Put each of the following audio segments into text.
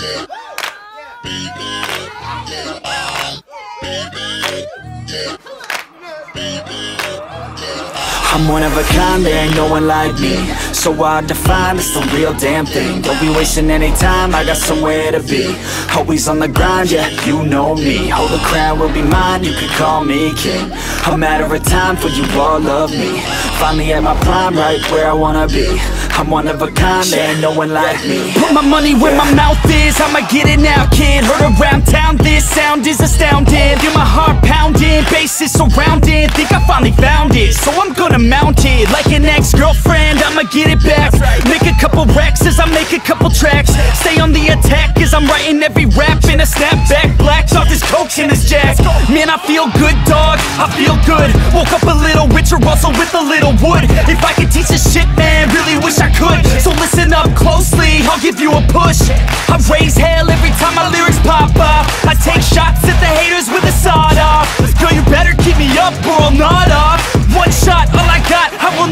yeah, baby, yeah, baby, yeah, baby. I'm one of a kind, there ain't no one like me. So I define, it's the real damn thing. Don't be wasting any time, I got somewhere to be. Always on the grind, yeah, you know me. Hold the crown will be mine, you can call me king. A matter of time for you all love me. Finally at my prime, right where I wanna be. I'm one of a kind, there ain't no one like me. Put my money where my mouth is, I'ma get it now, kid. Heard around I'ma get it back. Make a couple racks as I make a couple tracks. Stay on the attack as I'm writing every rap In a snapback, black off this coach and this jack. Man, I feel good, dog, I feel good. Woke up a little richer, also with a little wood. If I could teach this shit, man, really wish I could. So listen up closely, I'll give you a push. I raise hell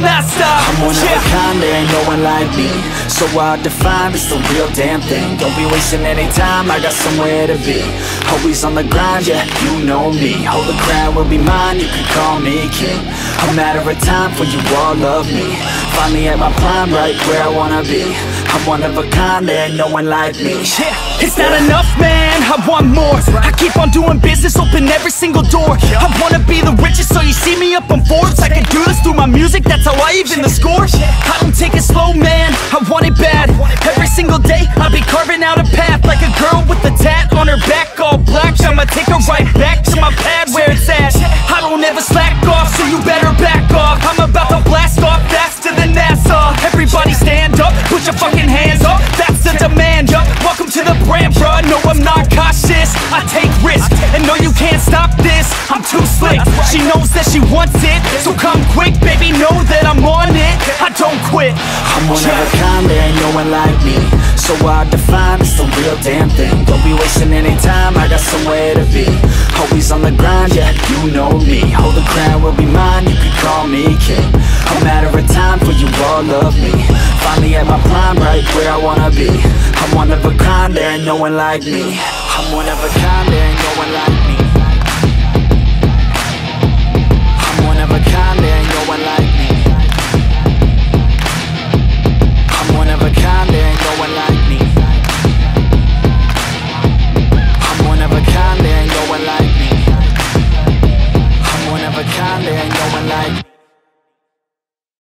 not stop I'm one of a kind, there ain't no one like me. So hard to find, it's the real damn thing. Don't be wasting any time, I got somewhere to be. Always on the grind, yeah, you know me. Hold the crown will be mine, you can call me king. A matter of time for you all love me. Finally at my prime, right where I wanna be. I'm one of a kind, there ain't no one like me. Yeah, it's not enough, man. I want more. I keep on doing business, open every single door. I wanna be the richest, so you see me up on Forbes. I can do my music, that's how I even the score. I don't take it slow, man. I want it bad. Every single day, I be carving out a path like a girl with a tat on her back, all black. I'ma take her right back to my pad where it's at. I don't ever slack off, so you better back off. I'm about to blast off faster than NASA. Everybody stand up, put your fucking hands up. That she wants it, so come quick, baby. Know that I'm on it. I don't quit. I'm one of a kind, there ain't no one like me. So hard to find, it's the real damn thing. Don't be wasting any time, I got somewhere to be. Always on the grind, yeah, you know me. Hold the crown will be mine, you can call me king. A matter of time for you all love me. Finally at my prime, right where I wanna be. I'm one of a kind, there ain't no one like me. I'm one of a kind, there ain't no